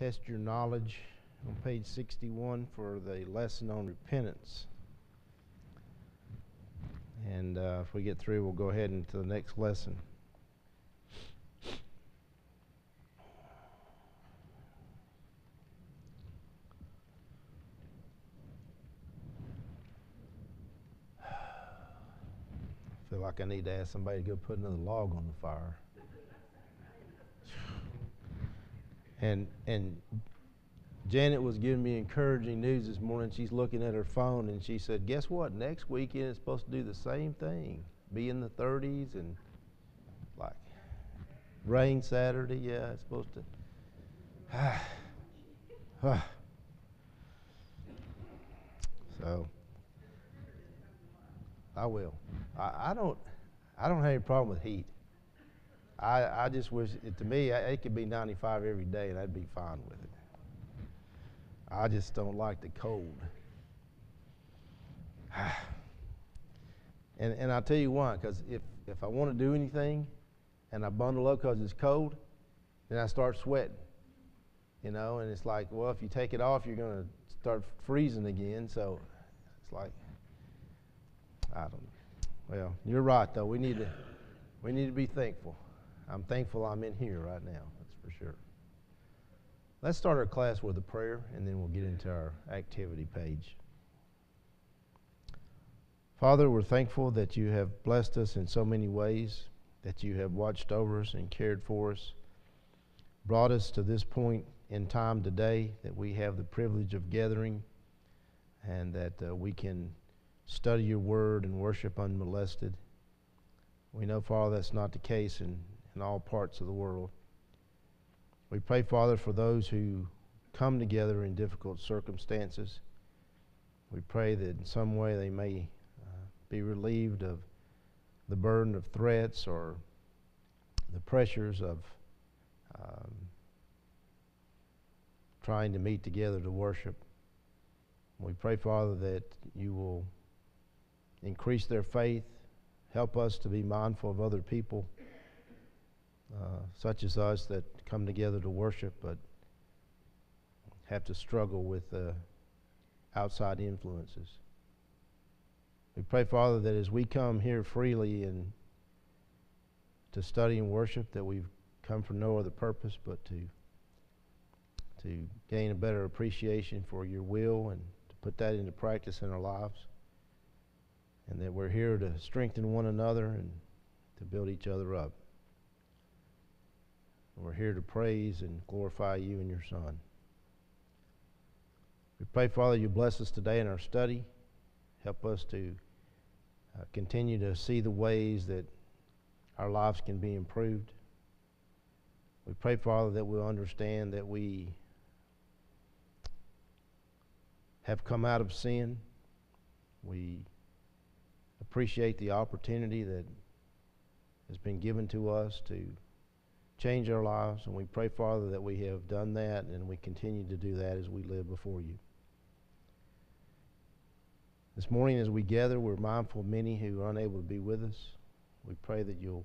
test your knowledge on page 61 for the lesson on repentance. And uh, if we get through, we'll go ahead into the next lesson. I feel like I need to ask somebody to go put another log on the fire. And and Janet was giving me encouraging news this morning. She's looking at her phone and she said, "Guess what? Next weekend it's supposed to do the same thing. Be in the 30s and like rain Saturday. Yeah, it's supposed to." so I will. I, I don't. I don't have any problem with heat. I, I just wish, it, to me, it could be 95 every day and I'd be fine with it. I just don't like the cold. and, and I'll tell you why, because if, if I want to do anything and I bundle up because it's cold, then I start sweating. You know, and it's like, well, if you take it off, you're going to start freezing again. So it's like, I don't know. Well, you're right, though. We need to, we need to be thankful. I'm thankful I'm in here right now, that's for sure. Let's start our class with a prayer, and then we'll get into our activity page. Father, we're thankful that you have blessed us in so many ways, that you have watched over us and cared for us, brought us to this point in time today that we have the privilege of gathering and that uh, we can study your word and worship unmolested. We know, Father, that's not the case in in all parts of the world. We pray, Father, for those who come together in difficult circumstances. We pray that in some way they may uh, be relieved of the burden of threats or the pressures of um, trying to meet together to worship. We pray, Father, that you will increase their faith, help us to be mindful of other people uh, such as us that come together to worship but have to struggle with uh, outside influences. We pray, Father, that as we come here freely and to study and worship, that we've come for no other purpose but to to gain a better appreciation for your will and to put that into practice in our lives. And that we're here to strengthen one another and to build each other up. We're here to praise and glorify you and your Son. We pray, Father, you bless us today in our study. Help us to uh, continue to see the ways that our lives can be improved. We pray, Father, that we'll understand that we have come out of sin. We appreciate the opportunity that has been given to us to change our lives. And we pray, Father, that we have done that and we continue to do that as we live before you. This morning, as we gather, we're mindful of many who are unable to be with us. We pray that you'll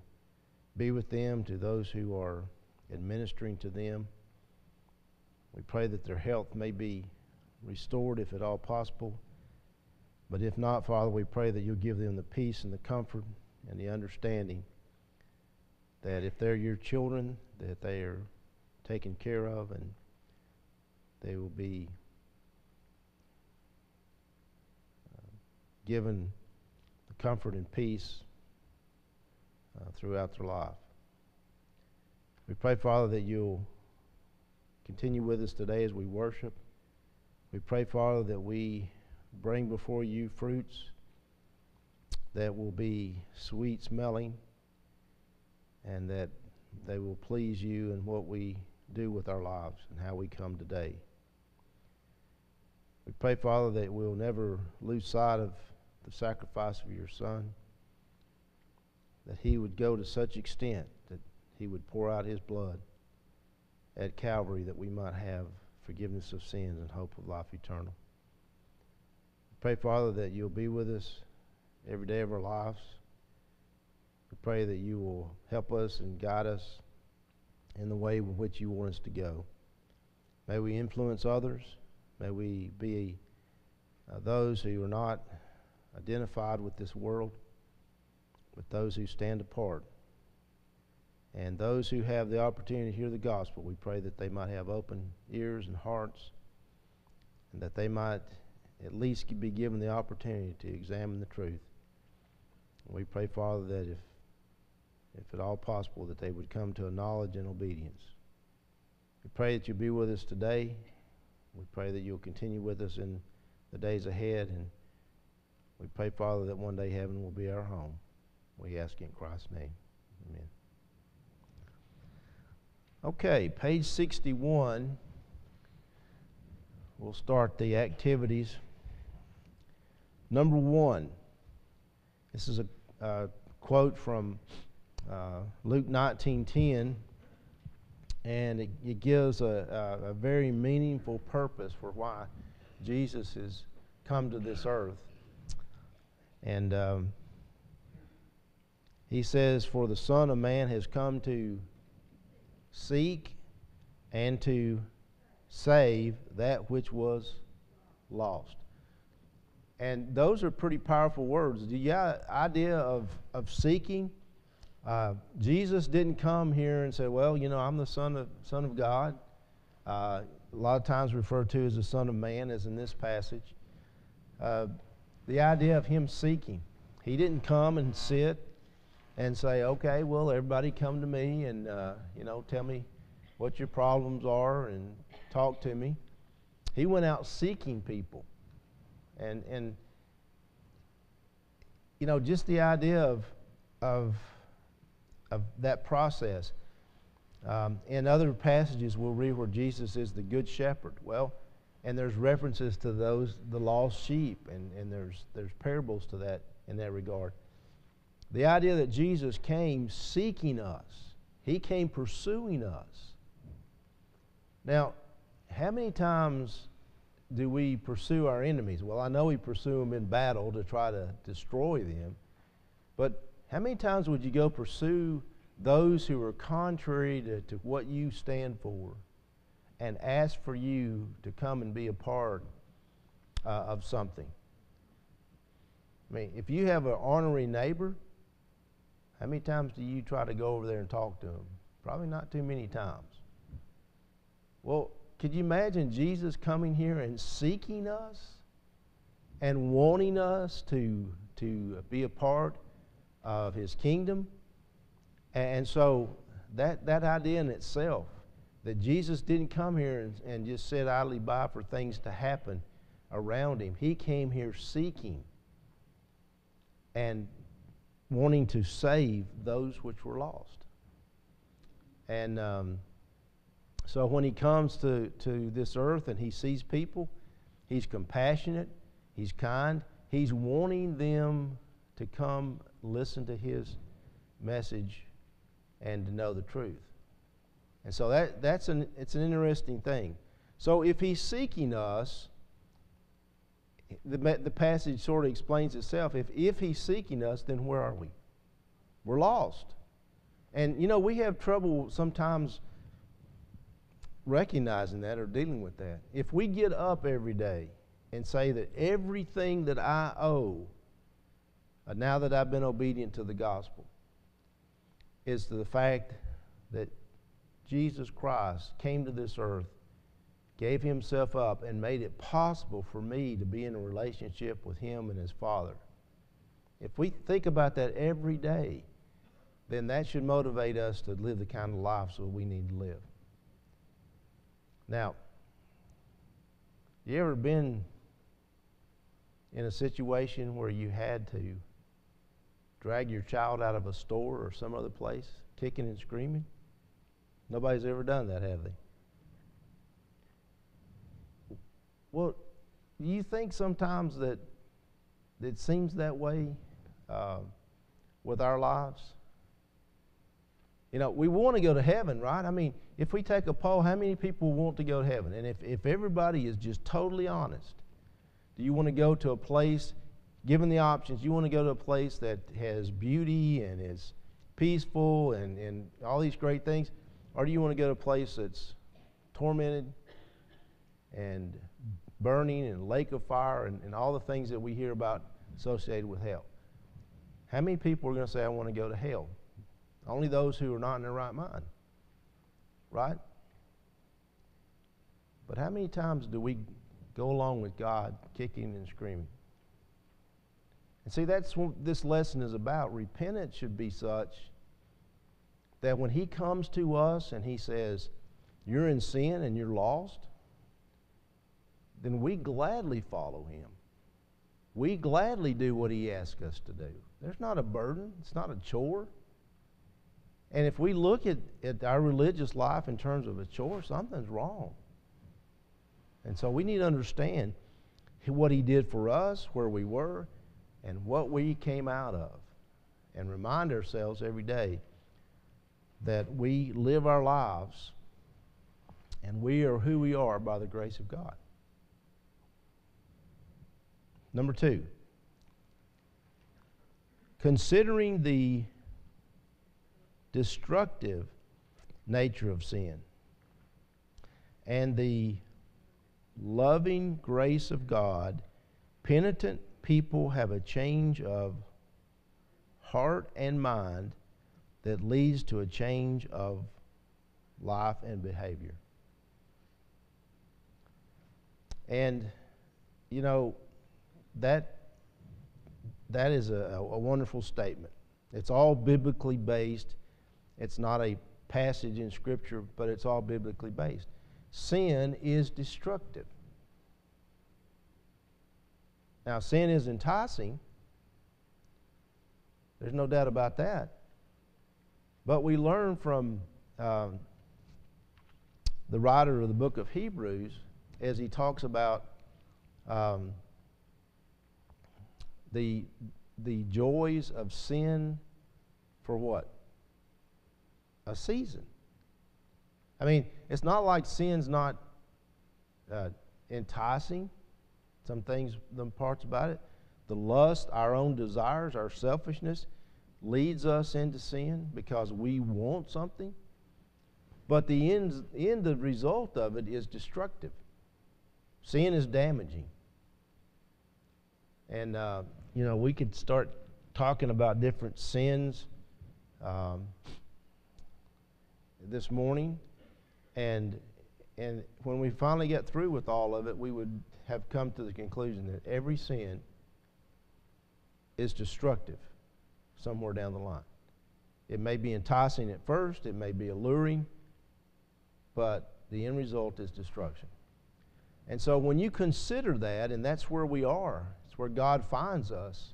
be with them, to those who are administering to them. We pray that their health may be restored if at all possible. But if not, Father, we pray that you'll give them the peace and the comfort and the understanding that if they're your children, that they are taken care of and they will be uh, given the comfort and peace uh, throughout their life. We pray, Father, that you'll continue with us today as we worship. We pray, Father, that we bring before you fruits that will be sweet smelling and that they will please you in what we do with our lives and how we come today. We pray, Father, that we'll never lose sight of the sacrifice of your Son, that he would go to such extent that he would pour out his blood at Calvary that we might have forgiveness of sins and hope of life eternal. We pray, Father, that you'll be with us every day of our lives. We pray that you will help us and guide us in the way in which you want us to go. May we influence others. May we be uh, those who are not identified with this world, but those who stand apart. And those who have the opportunity to hear the gospel, we pray that they might have open ears and hearts, and that they might at least be given the opportunity to examine the truth. We pray, Father, that if, if at all possible, that they would come to a knowledge and obedience. We pray that you'll be with us today. We pray that you'll continue with us in the days ahead. And we pray, Father, that one day heaven will be our home. We ask in Christ's name. Amen. Okay, page 61. We'll start the activities. Number one, this is a quote from uh, Luke 19:10, and it, it gives a, a, a, very meaningful purpose for why Jesus has come to this earth. And um, he says, "For the Son of Man has come to seek and to save that which was lost." And those are pretty powerful words. The idea of, of seeking, uh, Jesus didn't come here and say, well, you know, I'm the Son of, son of God. Uh, a lot of times referred to as the Son of Man, as in this passage. Uh, the idea of him seeking. He didn't come and sit and say, okay, well, everybody come to me and, uh, you know, tell me what your problems are and talk to me. He went out seeking people. And, and you know, just the idea of, of, of that process. Um, in other passages, we'll read where Jesus is the good shepherd. Well, and there's references to those, the lost sheep, and, and there's, there's parables to that in that regard. The idea that Jesus came seeking us, He came pursuing us. Now, how many times do we pursue our enemies? Well, I know we pursue them in battle to try to destroy them. But how many times would you go pursue those who are contrary to, to what you stand for and ask for you to come and be a part uh, of something? I mean, if you have an ornery neighbor, how many times do you try to go over there and talk to him? Probably not too many times. Well, could you imagine Jesus coming here and seeking us and wanting us to, to be a part of his kingdom? And so that, that idea in itself, that Jesus didn't come here and, and just sit idly by for things to happen around him. He came here seeking and wanting to save those which were lost. And um, so when he comes to, to this earth and he sees people, he's compassionate, he's kind, he's wanting them to come listen to his message and to know the truth. And so that, that's an, it's an interesting thing. So if he's seeking us, the, the passage sort of explains itself. If, if he's seeking us, then where are we? We're lost. And, you know, we have trouble sometimes recognizing that or dealing with that. If we get up every day and say that everything that I owe, Uh, now that I've been obedient to the gospel, is to the fact that Jesus Christ came to this earth, gave himself up, and made it possible for me to be in a relationship with him and his Father. If we think about that every day, then that should motivate us to live the kind of life that we need to live. Now, you ever been in a situation where you had to drag your child out of a store or some other place, kicking and screaming? Nobody's ever done that, have they? Well, do you think sometimes that it seems that way uh, with our lives? You know, we want to go to heaven, right? I mean, if we take a poll, how many people want to go to heaven? And if, if everybody is just totally honest, do you want to go to a place, given the options, you want to go to a place that has beauty and is peaceful and, and all these great things? Or do you want to go to a place that's tormented, and burning and lake of fire and, and all the things that we hear about associated with hell. How many people are going to say, I want to go to hell? Only those who are not in their right mind. Right? But how many times do we go along with God kicking and screaming? And see, that's what this lesson is about. Repentance should be such that when He comes to us and He says, You're in sin and you're lost, then we gladly follow Him. We gladly do what He asks us to do. There's not a burden, it's not a chore. And if we look at, at our religious life in terms of a chore, something's wrong. And so we need to understand what He did for us, where we were, and what we came out of, and remind ourselves every day that we live our lives and we are who we are by the grace of God. Number two, considering the destructive nature of sin and the loving grace of God, penitent people have a change of heart and mind that leads to a change of life and behavior. And, you know, that, that is a, a wonderful statement. It's all biblically based. It's not a passage in Scripture, but it's all biblically based. Sin is destructive. Now, sin is enticing. There's no doubt about that. But we learn from um, the writer of the book of Hebrews as he talks about um, the, the joys of sin for what? A season. I mean, it's not like sin's not uh, enticing some things, the parts about it. The lust, our own desires, our selfishness leads us into sin because we want something. But the end, end the result of it is destructive. Sin is damaging. And, uh, you know, we could start talking about different sins um, this morning. And, and when we finally get through with all of it, we would have come to the conclusion that every sin is destructive somewhere down the line. It may be enticing at first, it may be alluring, but the end result is destruction. And so when you consider that, and that's where we are, it's where God finds us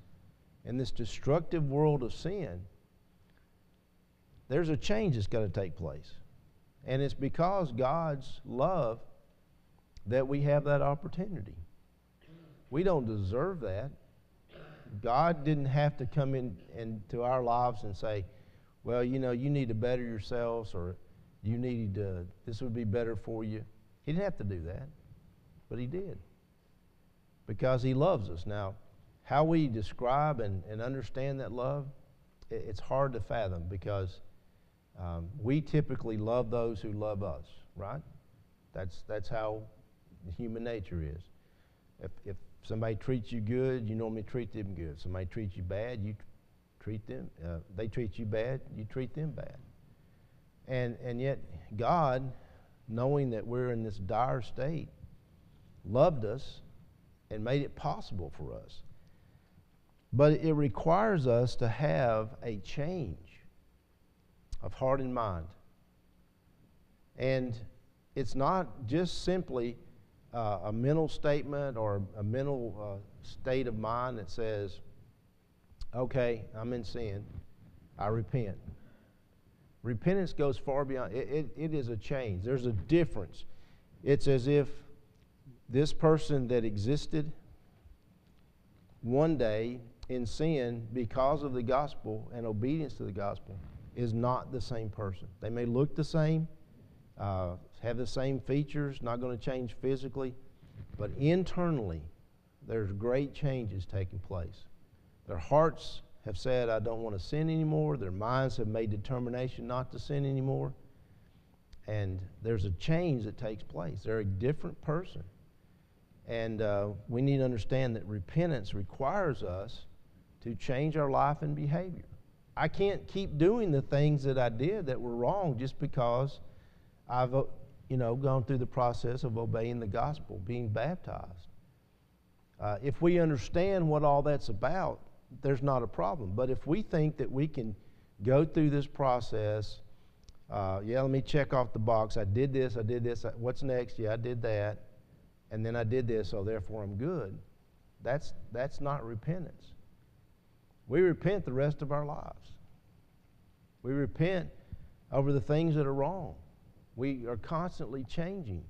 in this destructive world of sin, there's a change that's got to take place. And it's because God's love that we have that opportunity. We don't deserve that. God didn't have to come in into our lives and say, well, you know, you need to better yourselves or you need to, this would be better for you. He didn't have to do that, but He did because He loves us. Now, how we describe and, and understand that love, it, it's hard to fathom because um, we typically love those who love us, right? That's, that's how human nature is. If, if somebody treats you good, you normally treat them good. Somebody treats you bad, you treat them. Uh, they treat you bad, you treat them bad. And and yet God, knowing that we're in this dire state, loved us and made it possible for us. But it requires us to have a change of heart and mind. And it's not just simply uh, a mental statement or a mental uh, state of mind that says, okay, I'm in sin, I repent. Repentance goes far beyond, it, it, it is a change. There's a difference. It's as if this person that existed one day in sin because of the gospel and obedience to the gospel is not the same person. They may look the same, uh, have the same features, not going to change physically, but internally, there's great changes taking place. Their hearts have said, I don't want to sin anymore. Their minds have made determination not to sin anymore. And there's a change that takes place. They're a different person. And uh, we need to understand that repentance requires us to change our life and behavior. I can't keep doing the things that I did that were wrong just because I've, uh, you know, gone through the process of obeying the gospel, being baptized. Uh, if we understand what all that's about, there's not a problem. But if we think that we can go through this process, uh, yeah, let me check off the box. I did this, I did this. What's next? Yeah, I did that. And then I did this, so therefore I'm good. That's, that's not repentance. We repent the rest of our lives. We repent over the things that are wrong. We are constantly changing.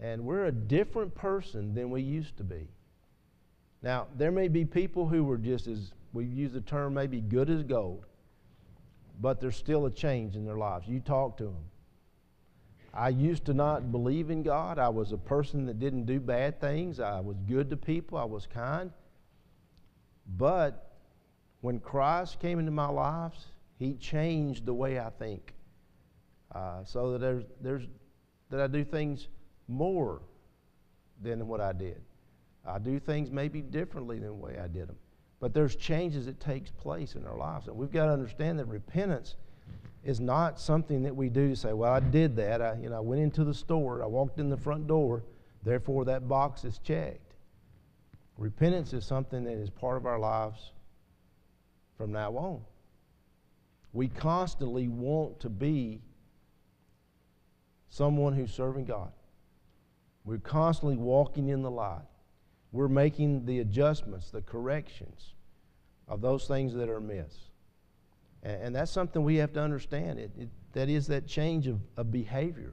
And we're a different person than we used to be. Now, there may be people who were just as, we use the term maybe good as gold, but there's still a change in their lives. You talk to them. I used to not believe in God. I was a person that didn't do bad things. I was good to people. I was kind. But when Christ came into my life, He changed the way I think, uh, so that there's, there's that I do things more than what I did. I do things maybe differently than the way I did them. But there's changes that takes place in our lives, and we've got to understand that repentance is not something that we do to say, "Well, I did that. I, you know, I went into the store. I walked in the front door. Therefore, that box is checked." Repentance is something that is part of our lives from now on. We constantly want to be someone who's serving God. We're constantly walking in the light. We're making the adjustments, the corrections of those things that are amiss. And, and that's something we have to understand. It, it, that is that change of, of behavior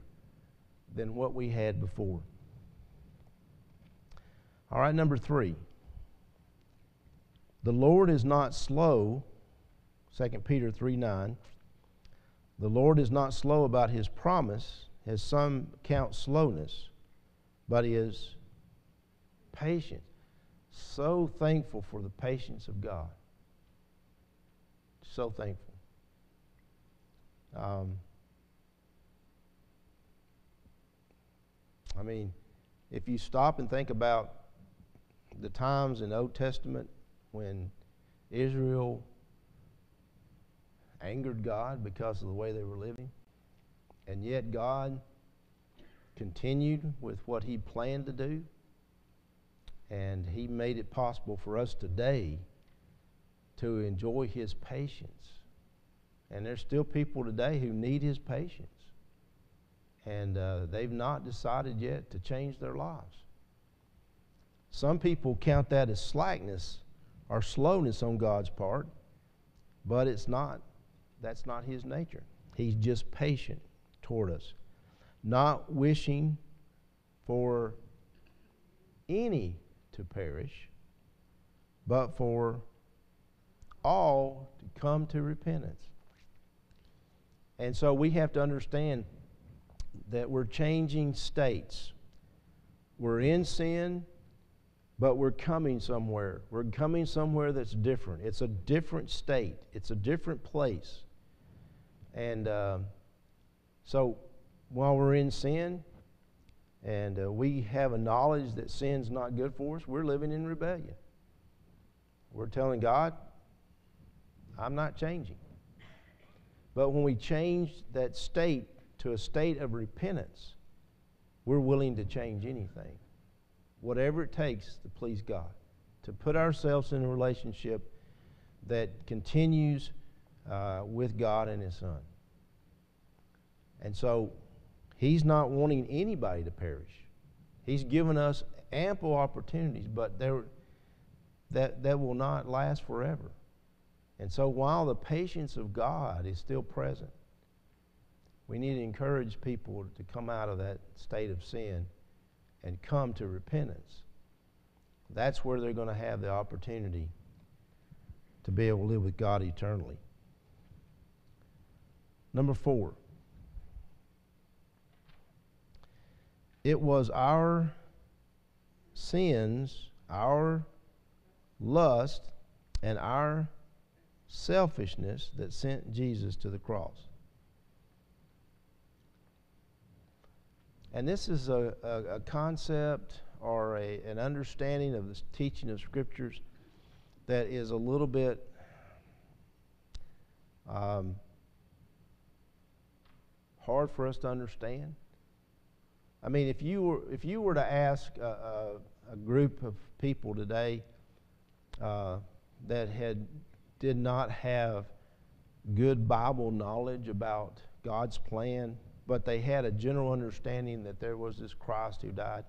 than what we had before. All right, number three. The Lord is not slow, 2 Peter 3 9. The Lord is not slow about his promise, as some count slowness, but he is patient. So thankful for the patience of God. So thankful. Um, I mean, if you stop and think about the times in the Old Testament when Israel angered God because of the way they were living, and yet God continued with what He planned to do, and He made it possible for us today to enjoy His patience. And there's still people today who need His patience, and uh, they've not decided yet to change their lives. Some people count that as slackness or slowness on God's part, but it's not. That's not His nature. He's just patient toward us, not wishing for any to perish, but for all to come to repentance. And so we have to understand that we're changing states. We're in sin, but we're coming somewhere. We're coming somewhere that's different. It's a different state, it's a different place. And uh, so while we're in sin, and uh, we have a knowledge that sin's not good for us, we're living in rebellion. We're telling God, I'm not changing. But when we change that state to a state of repentance, we're willing to change anything whatever it takes to please God, to put ourselves in a relationship that continues uh, with God and His Son. And so, He's not wanting anybody to perish. He's given us ample opportunities, but there, that, that will not last forever. And so, while the patience of God is still present, we need to encourage people to come out of that state of sin and come to repentance, that's where they're going to have the opportunity to be able to live with God eternally. Number four, it was our sins, our lust, and our selfishness that sent Jesus to the cross. And this is a, a, a concept or a, an understanding of the teaching of scriptures that is a little bit um, hard for us to understand. I mean, if you were, if you were to ask a, a, a group of people today uh, that had did not have good Bible knowledge about God's plan, but they had a general understanding that there was this Christ who died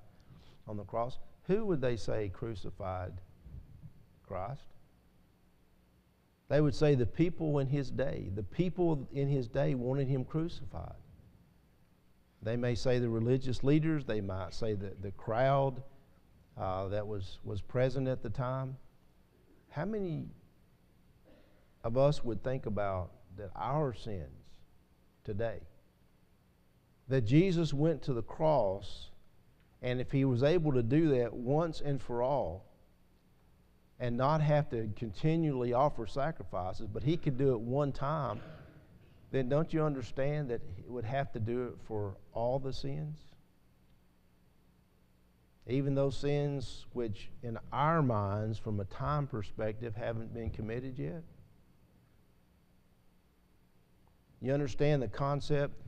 on the cross, who would they say crucified Christ? They would say the people in his day. The people in his day wanted him crucified. They may say the religious leaders, they might say the, the crowd uh, that was, was present at the time. How many of us would think about that our sins today, that Jesus went to the cross, and if he was able to do that once and for all, and not have to continually offer sacrifices, but he could do it one time then don't you understand that he would have to do it for all the sins? Even those sins which, in our minds, from a time perspective, haven't been committed yet? You understand the concept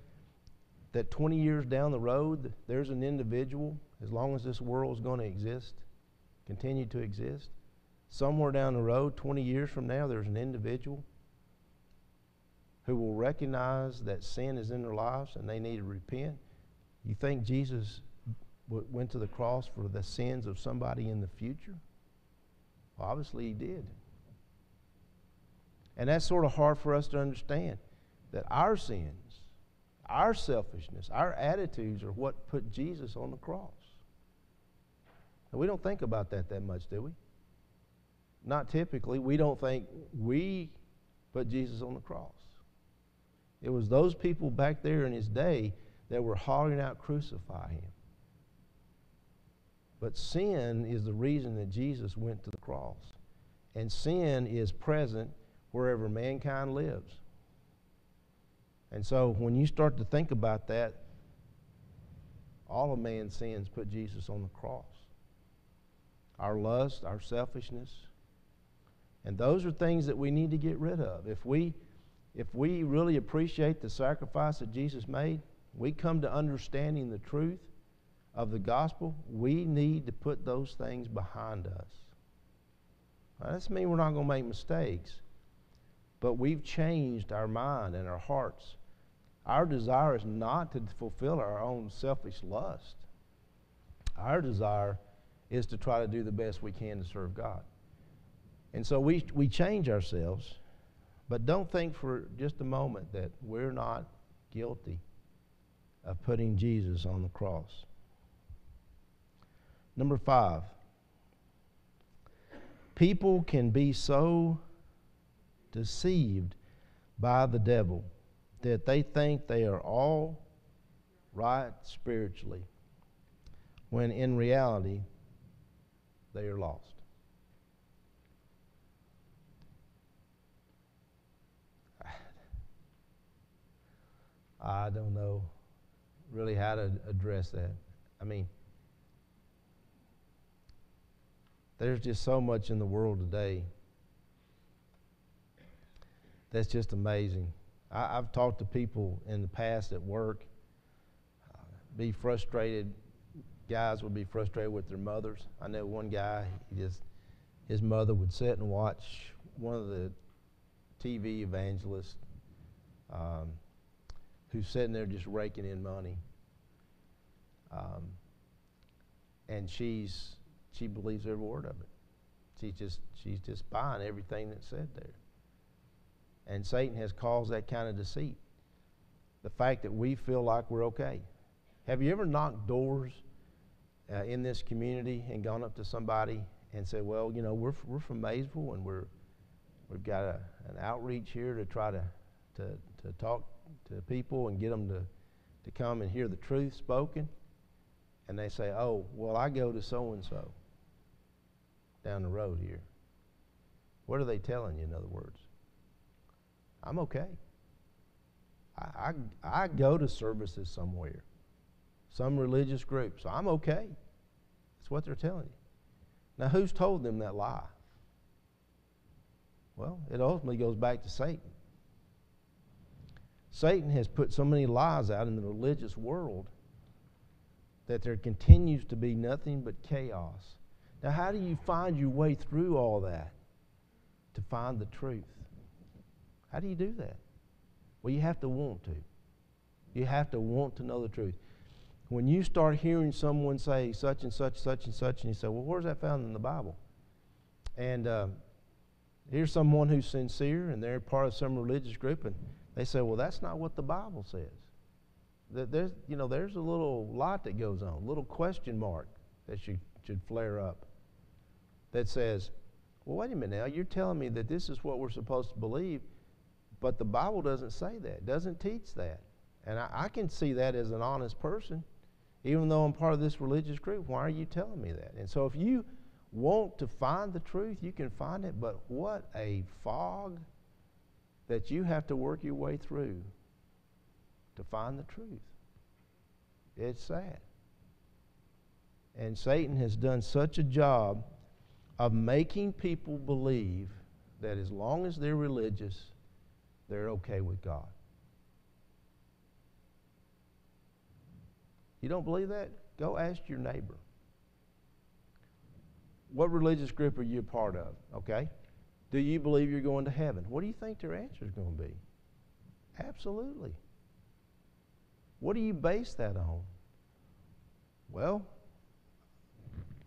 that 20 years down the road, there's an individual, as long as this world is going to exist, continue to exist, somewhere down the road, 20 years from now, there's an individual who will recognize that sin is in their lives and they need to repent. You think Jesus went to the cross for the sins of somebody in the future? Well, obviously, he did. And that's sort of hard for us to understand that our sins, our selfishness, our attitudes are what put Jesus on the cross. And we don't think about that that much, do we? Not typically. We don't think we put Jesus on the cross. It was those people back there in his day that were hollering out, Crucify him. But sin is the reason that Jesus went to the cross. And sin is present wherever mankind lives. And so when you start to think about that, all of man's sins put Jesus on the cross. Our lust, our selfishness. And those are things that we need to get rid of. If we if we really appreciate the sacrifice that Jesus made, we come to understanding the truth of the gospel, we need to put those things behind us. Now, that doesn't mean we're not going to make mistakes, but we've changed our mind and our hearts. Our desire is not to fulfill our own selfish lust. Our desire is to try to do the best we can to serve God. And so we, we change ourselves but don't think for just a moment that we're not guilty of putting Jesus on the cross. Number five, people can be so deceived by the devil that they think they are all right spiritually, when in reality, they are lost. I don't know really how to address that. I mean, there's just so much in the world today that's just amazing. I, have talked to people in the past at work, uh, be frustrated. Guys would be frustrated with their mothers. I know one guy, he just, his mother would sit and watch one of the TV evangelists. Um, who's sitting there just raking in money. Um, and she's she believes every word of it. She's just she's just buying everything that's said there. And Satan has caused that kind of deceit. The fact that we feel like we're okay. Have you ever knocked doors uh, in this community and gone up to somebody and said, "Well, you know, we're we're from Maysville and we're we've got a, an outreach here to try to to to talk to people and get them to, to come and hear the truth spoken. And they say, oh, well, I go to so and so down the road here. What are they telling you, in other words? I'm okay. I, I, I go to services somewhere. some religious group. So I'm okay. That's what they're telling you. Now, who's told them that lie? Well, it ultimately goes back to Satan. Satan has put so many lies out in the religious world that there continues to be nothing but chaos. Now, how do you find your way through all that to find the truth? How do you do that? Well, you have to want to. You have to want to know the truth. When you start hearing someone say such and such, such and such, and you say, well, where's that found in the Bible? And uh, here's someone who's sincere and they're part of some religious group, and they say, well, that's not what the Bible says. There's, you know, there's a little light that goes on, a little question mark that should, should flare up that says, well, wait a minute now, you're telling me that this is what we're supposed to believe, but the Bible doesn't say that, doesn't teach that. And I, I, can see that as an honest person, even though I'm part of this religious group. Why are you telling me that? And so if you want to find the truth, you can find it, but what a fog that you have to work your way through to find the truth. It's sad. And Satan has done such a job of making people believe that as long as they're religious, they're okay with God. You don't believe that? Go ask your neighbor. What religious group are you a part of? Okay? Do you believe you're going to heaven? What do you think their answer is going to be? Absolutely. What do you base that on? Well,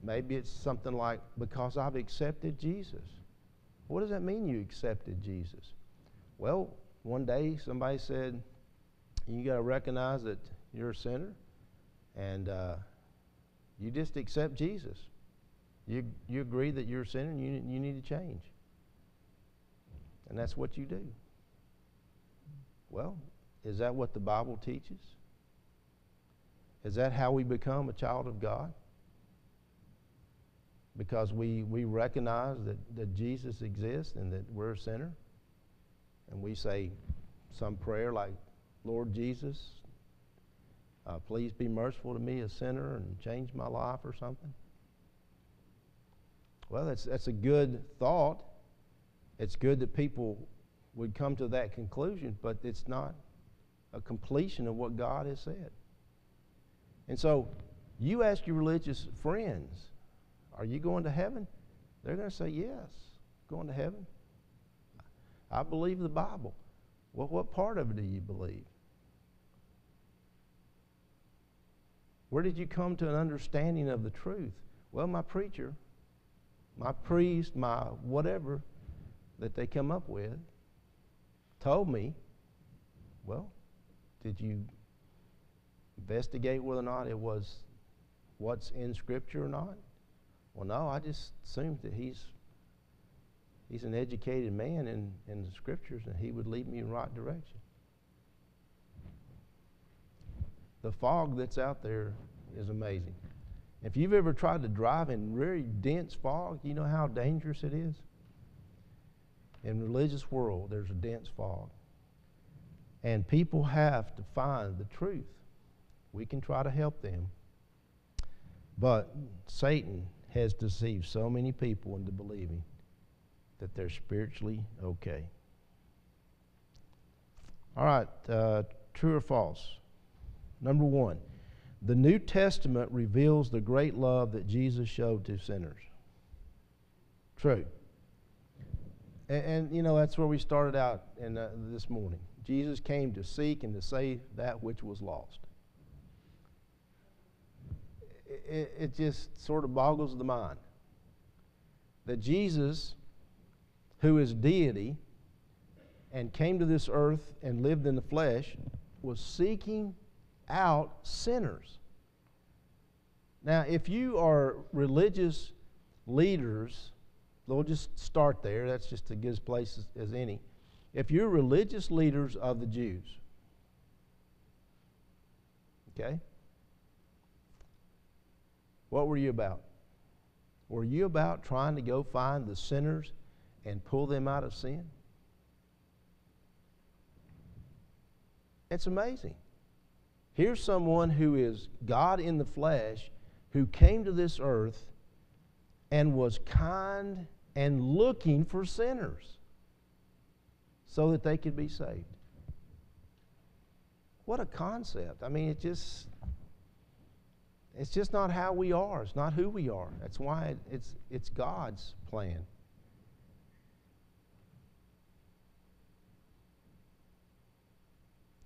maybe it's something like because I've accepted Jesus. What does that mean you accepted Jesus? Well, one day somebody said, you got to recognize that you're a sinner and uh, you just accept Jesus. You, you agree that you're a sinner and you, you need to change. And that's what you do. Well, is that what the Bible teaches? Is that how we become a child of God? Because we, we recognize that, that Jesus exists and that we're a sinner? And we say some prayer like, Lord Jesus, uh, please be merciful to me, a sinner, and change my life or something? Well, that's, that's a good thought. It's good that people would come to that conclusion, but it's not a completion of what God has said. And so you ask your religious friends, Are you going to heaven? They're going to say, Yes, going to heaven. I believe the Bible. Well, what part of it do you believe? Where did you come to an understanding of the truth? Well, my preacher, my priest, my whatever that they come up with told me, well, did you investigate whether or not it was what's in Scripture or not? Well, no, I just assumed that he's he's an educated man in, in the Scriptures and he would lead me in the right direction. The fog that's out there is amazing. If you've ever tried to drive in very dense fog, you know how dangerous it is? In the religious world, there's a dense fog. And people have to find the truth. We can try to help them. But Satan has deceived so many people into believing that they're spiritually okay. All right, uh, true or false? Number one, the New Testament reveals the great love that Jesus showed to sinners. True. And, and you know, that's where we started out in, uh, this morning. Jesus came to seek and to save that which was lost it, it just sort of boggles the mind that Jesus, who is deity and came to this earth and lived in the flesh, was seeking out sinners. Now, if you are religious leaders, we'll just start there. That's just as good a place as, as any. If you're religious leaders of the Jews, okay, what were you about? Were you about trying to go find the sinners and pull them out of sin? It's amazing. Here's someone who is God in the flesh who came to this earth and was kind and looking for sinners so that they could be saved. What a concept. I mean, it just it's just not how we are. It's not who we are. That's why it's it's God's plan.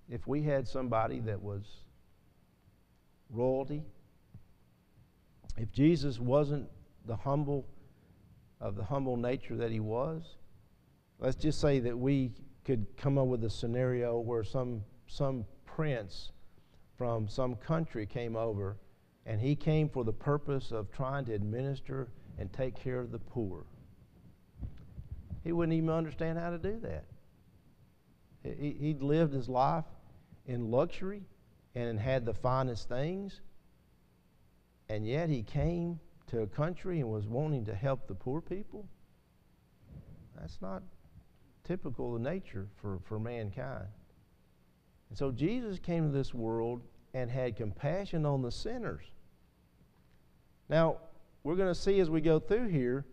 If we had somebody that was royalty, if Jesus wasn't the humble of the humble nature that he was, let's just say that we could come up with a scenario where some some prince from some country came over and he came for the purpose of trying to administer and take care of the poor. He wouldn't even understand how to do that. He, he'd lived his life in luxury and had the finest things, and yet he came to a country and was wanting to help the poor people. That's not typical of nature for, for mankind. And so Jesus came to this world and had compassion on the sinners. Now, we're going to see as we go through here,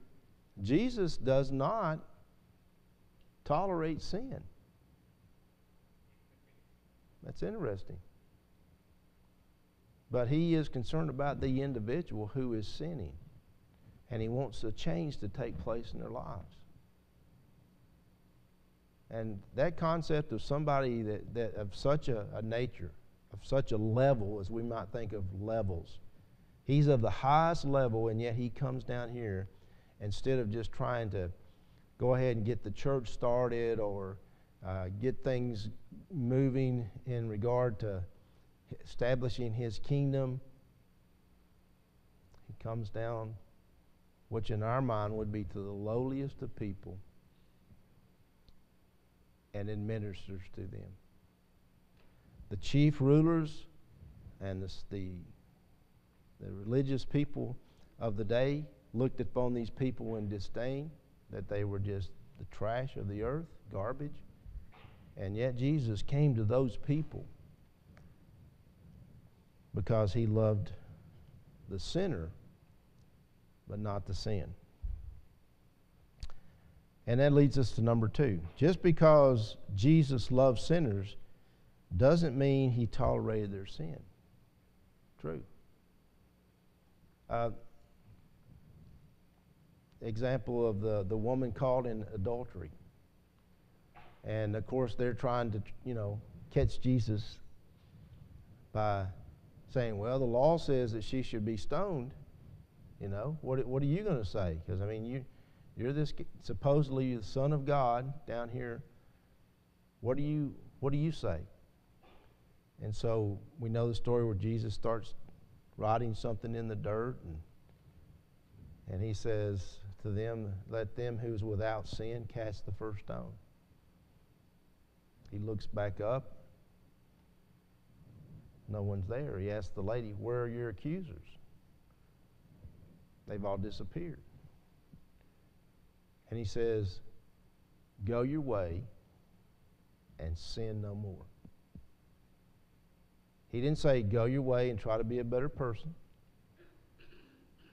Jesus does not tolerate sin. That's interesting. But he is concerned about the individual who is sinning, and he wants a change to take place in their lives. And that concept of somebody that, that of such a, a nature, of such a level as we might think of levels, he's of the highest level, and yet he comes down here instead of just trying to go ahead and get the church started or uh, get things moving in regard to establishing his kingdom. He comes down, which in our mind would be to the lowliest of people and administers to them. The chief rulers and the, the, the religious people of the day looked upon these people in disdain, that they were just the trash of the earth, garbage. And yet Jesus came to those people because he loved the sinner, but not the sin. And that leads us to number two. Just because Jesus loved sinners doesn't mean he tolerated their sin. True. Uh, example of the, the woman caught in adultery. And of course, they're trying to, you know, catch Jesus by saying, well, the law says that she should be stoned. You know, what, what are you going to say? Because, I mean, you, you're this supposedly the Son of God down here. What do you what do you say? And so we know the story where Jesus starts writing something in the dirt and and he says to them, Let them who's without sin cast the first stone. He looks back up. No one's there. He asks the lady, Where are your accusers? They've all disappeared. And he says, Go your way and sin no more. He didn't say, Go your way and try to be a better person.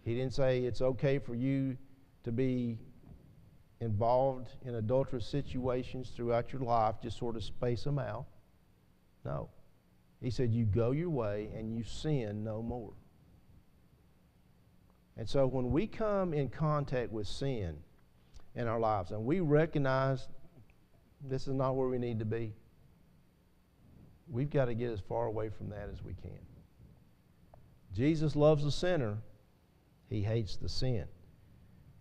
He didn't say it's okay for you to be involved in adulterous situations throughout your life, just sort of space them out. No. He said, You go your way and you sin no more. And so when we come in contact with sin, in our lives. And we recognize this is not where we need to be. We've got to get as far away from that as we can. Jesus loves the sinner, he hates the sin.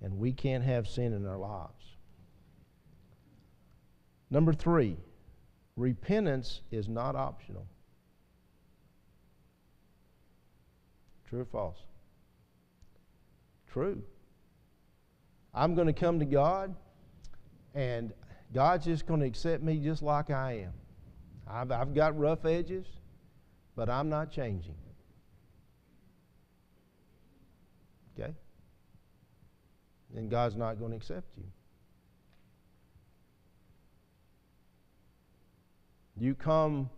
And we can't have sin in our lives. Number three, repentance is not optional. True or false? True. I'm going to come to God, and God's just going to accept me just like I am. I've, I've got rough edges, but I'm not changing. Okay? Then God's not going to accept you. You come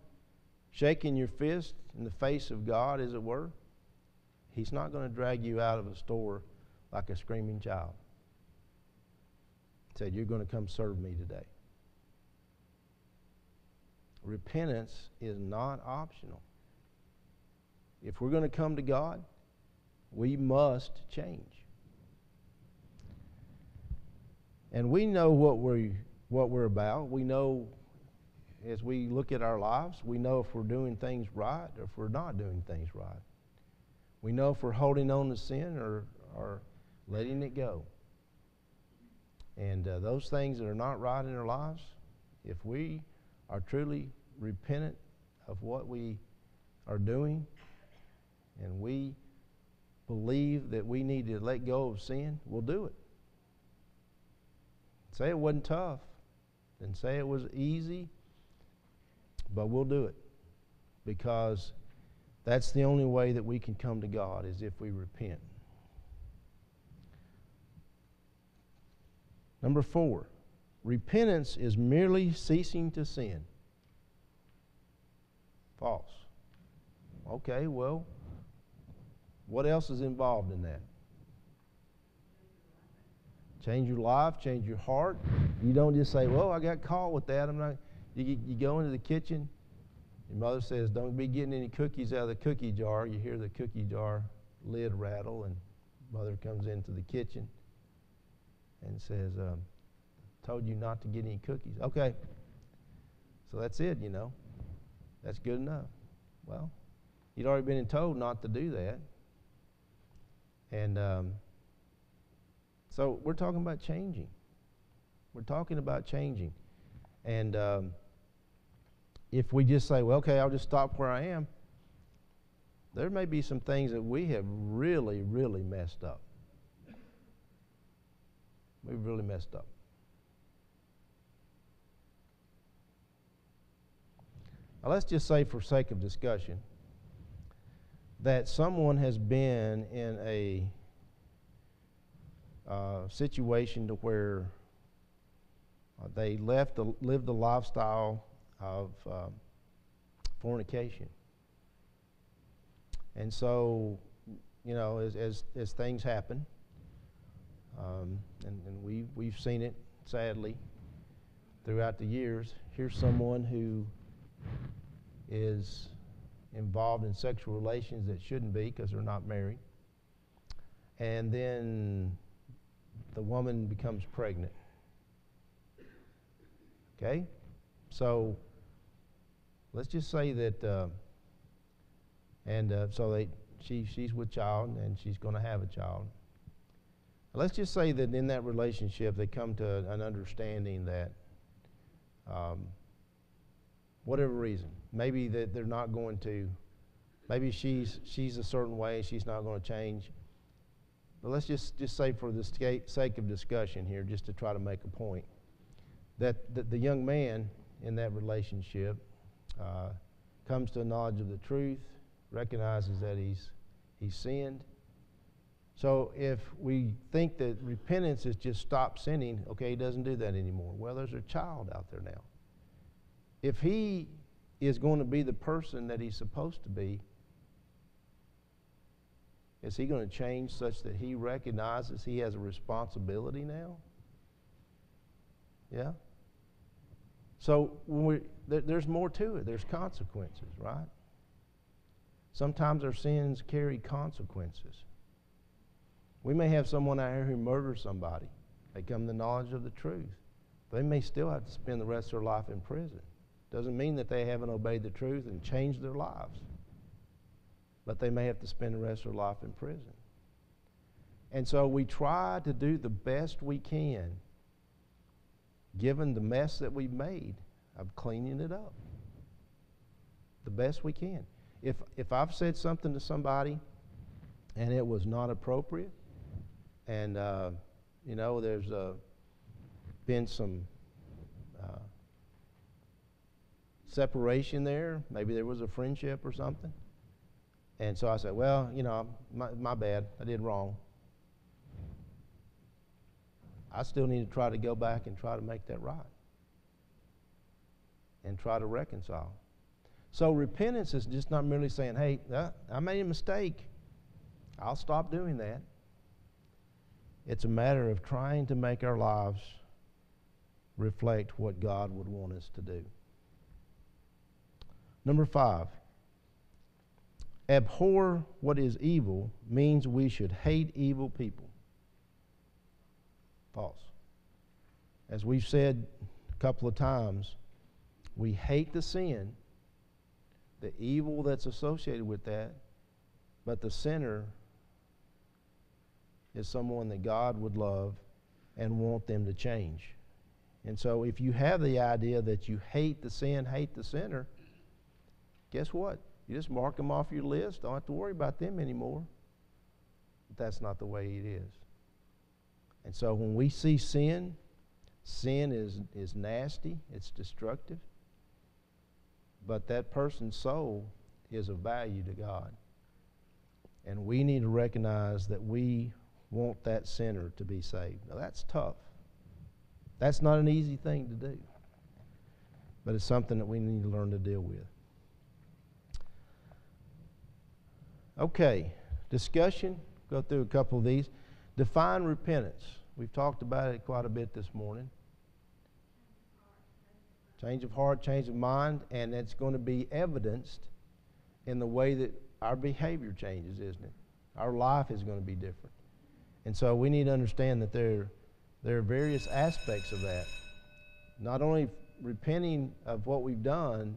shaking your fist in the face of God, as it were, He's not going to drag you out of a store like a screaming child. He said, You're going to come serve me today. Repentance is not optional. If we're going to come to God, we must change. And we know what we what we're about. We know as we look at our lives, we know if we're doing things right or if we're not doing things right. We know if we're holding on to sin or, or letting it go. And uh, those things that are not right in our lives, if we are truly repentant of what we are doing and we believe that we need to let go of sin, we'll do it. Say it wasn't tough, and say it was easy, but we'll do it because that's the only way that we can come to God is if we repent. Number four, repentance is merely ceasing to sin. False. Okay, well, what else is involved in that? Change your life, change your heart. You don't just say, "Well, I got caught with that." I'm not. You, you go into the kitchen. Your mother says, "Don't be getting any cookies out of the cookie jar." You hear the cookie jar lid rattle, and mother comes into the kitchen and says, um, "Told you not to get any cookies." Okay. So that's it. You know, that's good enough. Well, you'd already been told not to do that, and. Um, so we're talking about changing. We're talking about changing. And um, if we just say, well, okay, I'll just stop where I am, there may be some things that we have really, really messed up. We've really messed up. Now, let's just say, for sake of discussion, that someone has been in a uh, situation to where uh, they left the, lived the lifestyle of uh, fornication. And so, you know, as, as, as things happen, um, and, and we, we've seen it sadly throughout the years, here's someone who is involved in sexual relations that shouldn't be because they're not married. And then the woman becomes pregnant. Okay? So let's just say that, uh, and uh, so they, she, she's with child and she's going to have a child. Let's just say that in that relationship they come to an understanding that, um, whatever reason, maybe that they're not going to, maybe she's, she's a certain way, she's not going to change. But let's just, just say, for the sake of discussion here, just to try to make a point, that, that the young man in that relationship uh, comes to a knowledge of the truth, recognizes that he's, he's sinned. So if we think that repentance is just stop sinning, okay, he doesn't do that anymore. Well, there's a child out there now. If he is going to be the person that he's supposed to be, is he going to change such that he recognizes he has a responsibility now? Yeah? So we, there, there's more to it. There's consequences, right? Sometimes our sins carry consequences. We may have someone out here who murders somebody. They come to the knowledge of the truth. They may still have to spend the rest of their life in prison. Doesn't mean that they haven't obeyed the truth and changed their lives but they may have to spend the rest of their life in prison. And so we try to do the best we can, given the mess that we've made, of cleaning it up. The best we can. If, if I've said something to somebody and it was not appropriate, and, uh, you know, there's uh, been some uh, separation there, maybe there was a friendship or something and so I said, well, you know, my, my bad. I did wrong. I still need to try to go back and try to make that right and try to reconcile. So repentance is just not merely saying, hey, uh, I made a mistake. I'll stop doing that. It's a matter of trying to make our lives reflect what God would want us to do. Number five, abhor what is evil means we should hate evil people. False. As we've said a couple of times, we hate the sin, the evil that's associated with that, but the sinner is someone that God would love and want them to change. And so if you have the idea that you hate the sin, hate the sinner, guess what? You just mark them off your list. Don't have to worry about them anymore. But that's not the way it is. And so when we see sin, sin is, is nasty, it's destructive. But that person's soul is of value to God. And we need to recognize that we want that sinner to be saved. Now, that's tough. That's not an easy thing to do. But it's something that we need to learn to deal with. Okay, discussion. Go through a couple of these. Define repentance. We've talked about it quite a bit this morning. Change of heart, change of mind, and it's going to be evidenced in the way that our behavior changes, isn't it? Our life is going to be different. And so we need to understand that there, there are various aspects of that. Not only repenting of what we've done,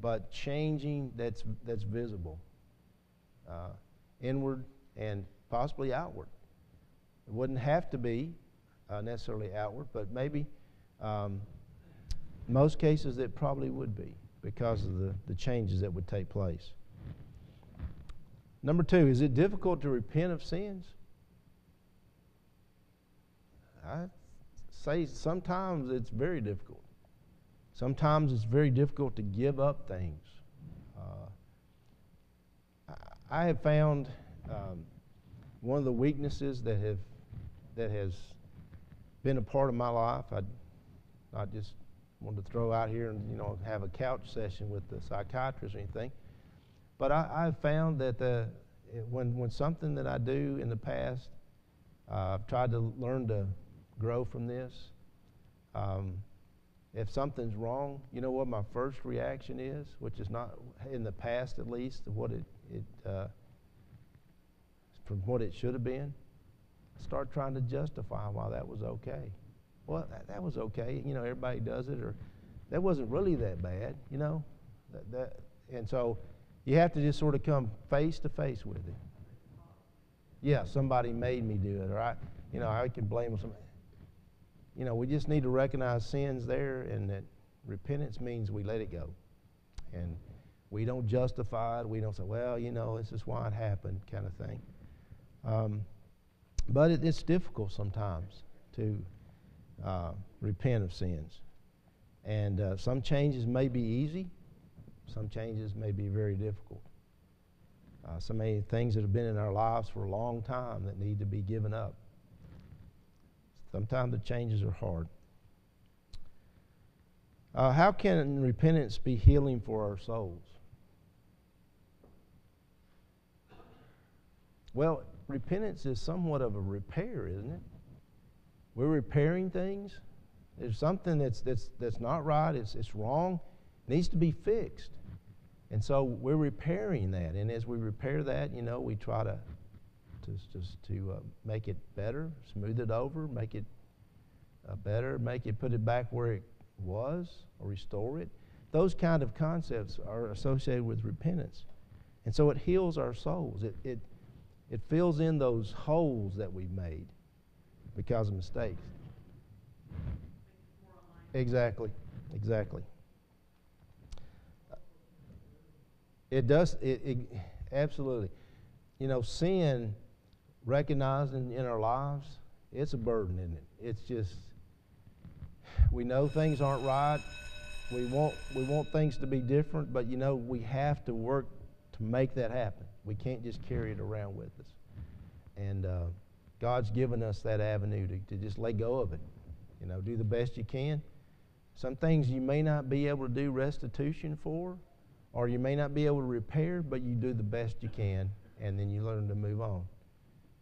but changing that's, that's visible, uh, inward and possibly outward. It wouldn't have to be uh, necessarily outward, but maybe um, most cases it probably would be because of the, the changes that would take place. Number two, is it difficult to repent of sins? I say sometimes it's very difficult. Sometimes it's very difficult to give up things. Uh, I have found um, one of the weaknesses that have that has been a part of my life. I not just wanted to throw out here and you know have a couch session with the psychiatrist or anything, but I, have found that the, when when something that I do in the past, uh, I've tried to learn to grow from this. Um, if something's wrong, you know what my first reaction is, which is not in the past at least what it, it uh, from what it should have been. Start trying to justify why that was okay. Well, that, that was okay. You know, everybody does it, or that wasn't really that bad. You know, that, that and so you have to just sort of come face to face with it. Yeah, somebody made me do it, or I, you know, I can blame somebody you know, we just need to recognize sins there and that repentance means we let it go. And we don't justify it. We don't say, well, you know, this is why it happened, kind of thing. Um, but it, it's difficult sometimes to uh, repent of sins. And uh, some changes may be easy, some changes may be very difficult. Uh, so many things that have been in our lives for a long time that need to be given up. Sometimes the changes are hard. Uh, how can repentance be healing for our souls? Well, repentance is somewhat of a repair, isn't it? We're repairing things. There's something that's, that's, that's not right, it's, it's wrong, it needs to be fixed. And so we're repairing that. And as we repair that, you know, we try to just, just to uh, make it better, smooth it over, make it uh, better, make it put it back where it was, or restore it. Those kind of concepts are associated with repentance. And so it heals our souls. It, it, it fills in those holes that we've made because of mistakes. Exactly, exactly. It does, it, it absolutely. You know, sin recognized in, in our lives, it's a burden, isn't it? It's just, we know things aren't right. We want, we want things to be different, but you know, we have to work to make that happen. We can't just carry it around with us. And uh, God's given us that avenue to, to just let go of it. You know, do the best you can. Some things you may not be able to do restitution for, or you may not be able to repair, but you do the best you can, and then you learn to move on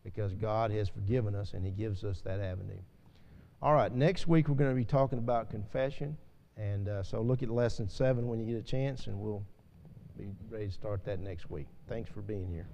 because God has forgiven us and He gives us that avenue. All right, next week we're going to be talking about confession, and uh, so look at lesson seven when you get a chance, and we'll be ready to start that next week. Thanks for being here.